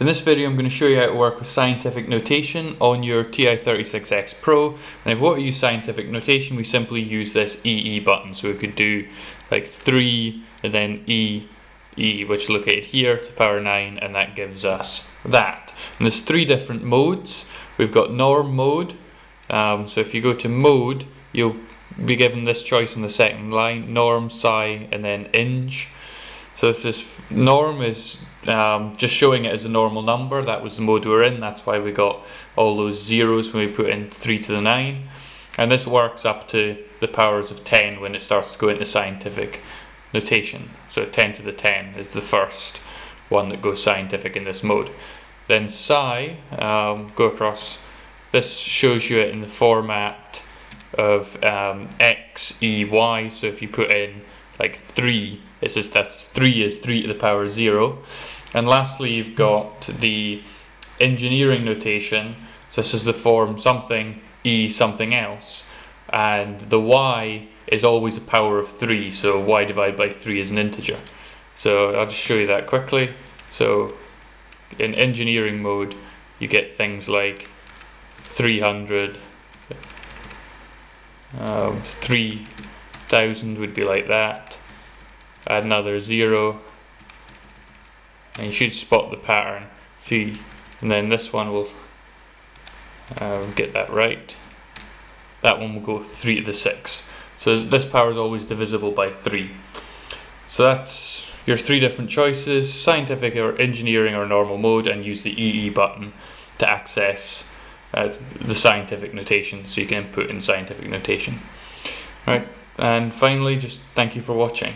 In this video I'm going to show you how to work with scientific notation on your TI-36X Pro and if we want to use scientific notation we simply use this EE button so we could do like 3 and then E, E which is located here to power 9 and that gives us that. And there's three different modes. We've got norm mode, um, so if you go to mode you'll be given this choice in the second line, norm, sci and then eng. So this is norm is um, just showing it as a normal number. That was the mode we are in. That's why we got all those zeros when we put in 3 to the 9. And this works up to the powers of 10 when it starts to go into scientific notation. So 10 to the 10 is the first one that goes scientific in this mode. Then sci, um, go across, this shows you it in the format of um, x, e, y. So if you put in like 3 it says that's 3 is 3 to the power 0. And lastly, you've got the engineering notation. So this is the form something e something else. And the y is always a power of 3, so y divided by 3 is an integer. So I'll just show you that quickly. So in engineering mode, you get things like 300, um, 3000 would be like that. Add another zero. And you should spot the pattern. See and then this one will um, get that right. That one will go 3 to the 6 so this power is always divisible by 3 so that's your three different choices scientific or engineering or normal mode and use the EE button to access uh, the scientific notation. So you can input in scientific notation. Right and finally just thank you for watching